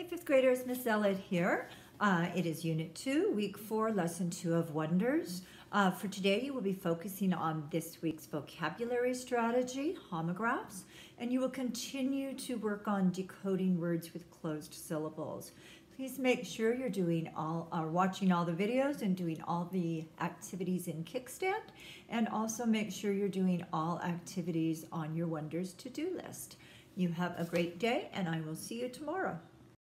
Hey, fifth graders, Miss Ellett here. Uh, it is Unit 2, Week 4, Lesson 2 of Wonders. Uh, for today, you will be focusing on this week's vocabulary strategy, homographs, and you will continue to work on decoding words with closed syllables. Please make sure you're doing all, are watching all the videos and doing all the activities in Kickstand, and also make sure you're doing all activities on your Wonders to-do list. You have a great day, and I will see you tomorrow.